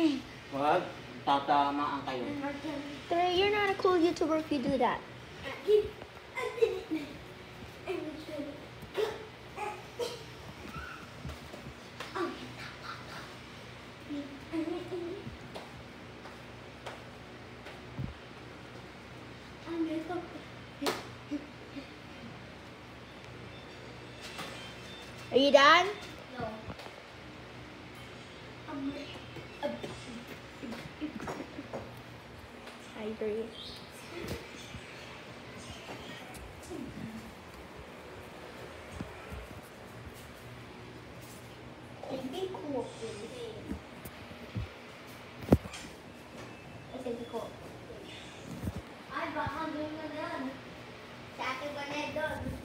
Wag. Tatamaan kayo. Trey, you're not a cool YouTuber if you do that. Are you done? interview. Hindi ko. Hindi ko. Ay, baka doon na doon. Sa ating ba?